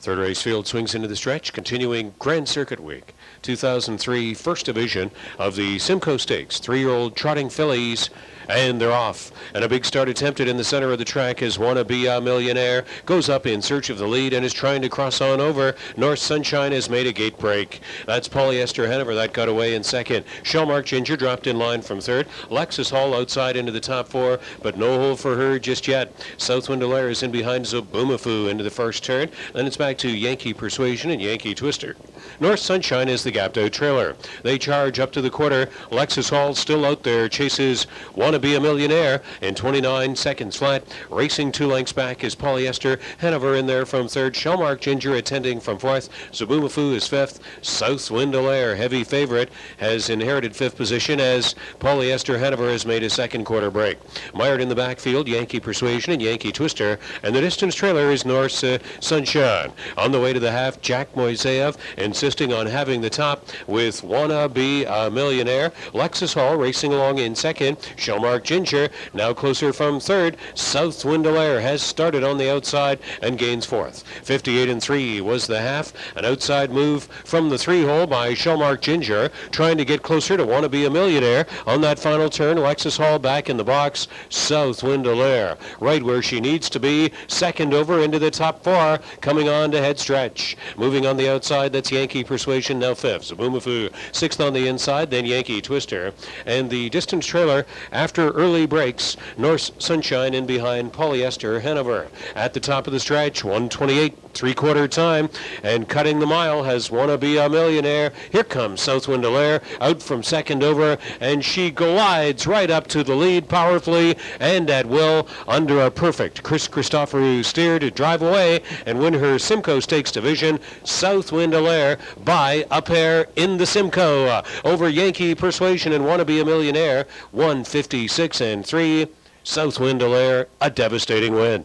Third race field swings into the stretch, continuing Grand Circuit Week. 2003 First Division of the Simcoe Stakes. Three-year-old trotting fillies and they're off. And a big start attempted in the center of the track as Wanna Be a Millionaire goes up in search of the lead and is trying to cross on over. North Sunshine has made a gate break. That's Polyester Hanover that got away in second. Shellmark Ginger dropped in line from third. Lexus Hall outside into the top four, but no hole for her just yet. Southwind Allaire is in behind Zoboomafoo into the first turn. Then it's back to Yankee Persuasion and Yankee Twister. North Sunshine is the out trailer. They charge up to the quarter. Lexus Hall still out there chases Wanna be a millionaire in 29 seconds flat. Racing two lengths back is Polyester. Hanover in there from third. Shellmark Ginger attending from fourth. Zoboomafoo is fifth. Southwind Allaire, heavy favorite, has inherited fifth position as Polyester Hanover has made a second quarter break. Mired in the backfield, Yankee Persuasion and Yankee Twister. And the distance trailer is North uh, Sunshine. On the way to the half, Jack Moiseyev insisting on having the top with Wanna Be a Millionaire. Lexus Hall racing along in second. Shellmark Mark Ginger now closer from third. Southwind Allaire has started on the outside and gains fourth. 58 and 3 was the half. An outside move from the three hole by Shellmark Ginger trying to get closer to want to be a millionaire on that final turn. Lexus Hall back in the box. Southwind Allaire right where she needs to be. Second over into the top four coming on to head stretch. Moving on the outside that's Yankee Persuasion now fifth. Zoboomafoo sixth on the inside then Yankee Twister. And the distance trailer after early breaks, North Sunshine in behind Polyester Hanover. At the top of the stretch, 128 three-quarter time, and cutting the mile has Wanna Be a Millionaire. Here comes Southwind Allaire out from second over, and she glides right up to the lead powerfully and at will under a perfect Chris Christoforou steer to drive away and win her Simcoe Stakes division. Southwind Allaire by a pair in the Simcoe uh, over Yankee Persuasion and Wanna Be a Millionaire. 156 and three. Southwind Allaire, a devastating win.